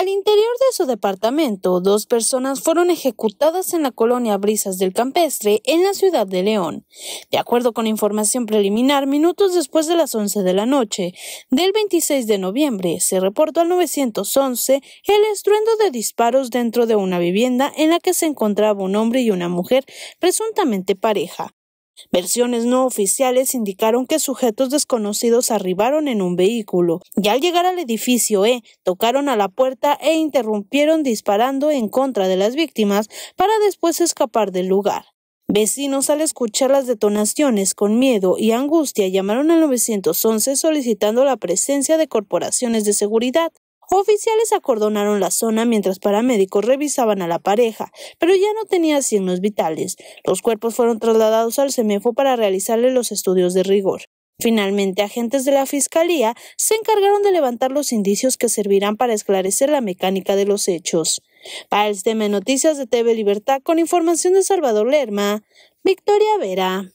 Al interior de su departamento, dos personas fueron ejecutadas en la colonia Brisas del Campestre, en la ciudad de León. De acuerdo con información preliminar, minutos después de las 11 de la noche del 26 de noviembre, se reportó al 911 el estruendo de disparos dentro de una vivienda en la que se encontraba un hombre y una mujer presuntamente pareja. Versiones no oficiales indicaron que sujetos desconocidos arribaron en un vehículo y al llegar al edificio E tocaron a la puerta e interrumpieron disparando en contra de las víctimas para después escapar del lugar. Vecinos al escuchar las detonaciones con miedo y angustia llamaron al 911 solicitando la presencia de corporaciones de seguridad. Oficiales acordonaron la zona mientras paramédicos revisaban a la pareja, pero ya no tenía signos vitales. Los cuerpos fueron trasladados al CEMEFO para realizarle los estudios de rigor. Finalmente, agentes de la Fiscalía se encargaron de levantar los indicios que servirán para esclarecer la mecánica de los hechos. Para el tema Noticias de TV Libertad, con información de Salvador Lerma, Victoria Vera.